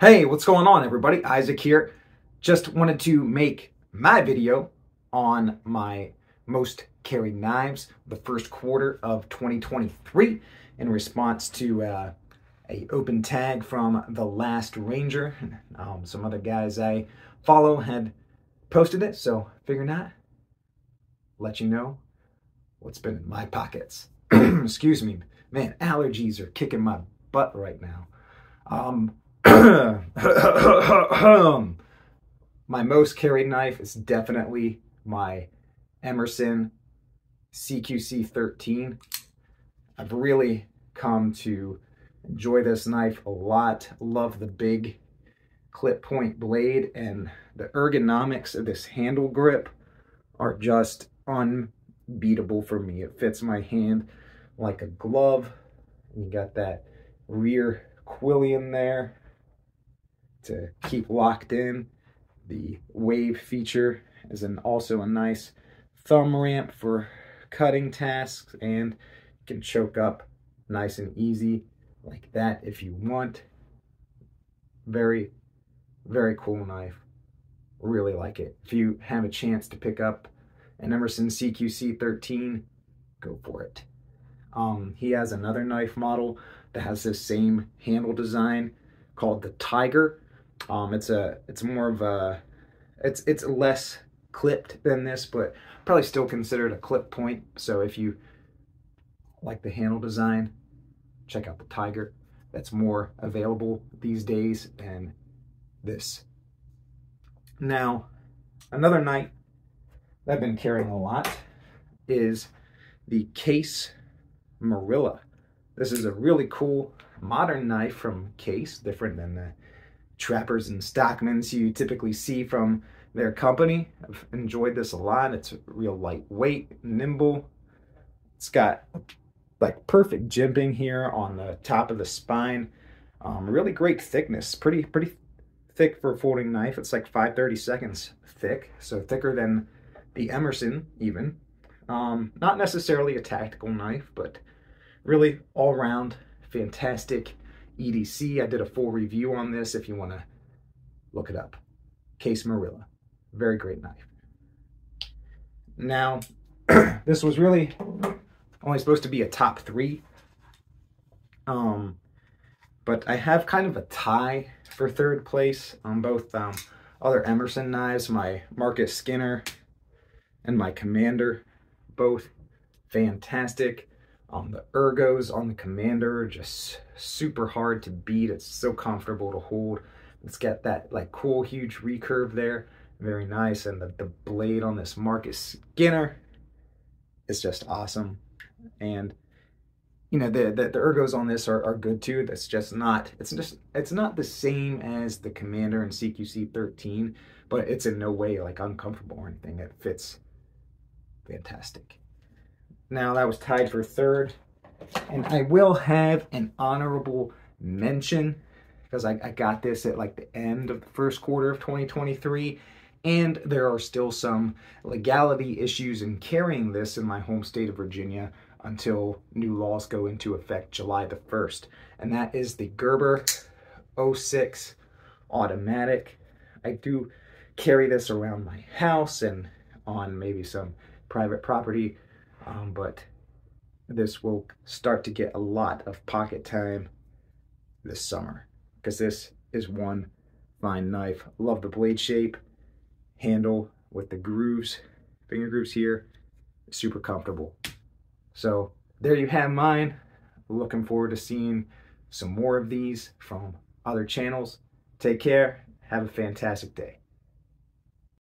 Hey, what's going on everybody? Isaac here. Just wanted to make my video on my most carried knives the first quarter of 2023 in response to uh, a open tag from The Last Ranger. Um, some other guys I follow had posted it, so figure not. Let you know what's been in my pockets. Excuse me. Man, allergies are kicking my butt right now. Um, my most carried knife is definitely my Emerson CQC 13. I've really come to enjoy this knife a lot. Love the big clip point blade and the ergonomics of this handle grip are just unbeatable for me. It fits my hand like a glove. You got that rear quillion there to keep locked in. The wave feature is an also a nice thumb ramp for cutting tasks and you can choke up nice and easy like that if you want. Very, very cool knife. Really like it. If you have a chance to pick up an Emerson CQC 13, go for it. Um, he has another knife model that has this same handle design called the Tiger. Um, it's a, it's more of a, it's, it's less clipped than this, but probably still considered a clip point. So if you like the handle design, check out the Tiger. That's more available these days than this. Now, another knife that I've been carrying a lot is the Case Marilla. This is a really cool modern knife from Case, different than the trappers and stockmans you typically see from their company. I've enjoyed this a lot. It's real lightweight, nimble. It's got like perfect jimping here on the top of the spine. Um, really great thickness, pretty pretty thick for a folding knife. It's like 530 seconds thick, so thicker than the Emerson even. Um, not necessarily a tactical knife, but really all around fantastic EDC. I did a full review on this if you want to look it up. Case Marilla. Very great knife. Now, this was really only supposed to be a top three. Um, but I have kind of a tie for third place on both um, other Emerson knives, my Marcus Skinner and my Commander, both fantastic. Um, the ergos on the Commander just super hard to beat. It's so comfortable to hold. It's got that like cool huge recurve there. Very nice. And the, the blade on this Marcus Skinner is just awesome. And you know, the, the, the ergos on this are, are good too. That's just not, it's just, it's not the same as the Commander and CQC 13, but it's in no way like uncomfortable or anything. It fits fantastic. Now that was tied for third. And I will have an honorable mention because I, I, got this at like the end of the first quarter of 2023. And there are still some legality issues in carrying this in my home state of Virginia until new laws go into effect July the 1st. And that is the Gerber 06 automatic. I do carry this around my house and on maybe some private property um, but this will start to get a lot of pocket time this summer because this is one fine knife. Love the blade shape, handle with the grooves, finger grooves here, super comfortable. So there you have mine. Looking forward to seeing some more of these from other channels. Take care. Have a fantastic day.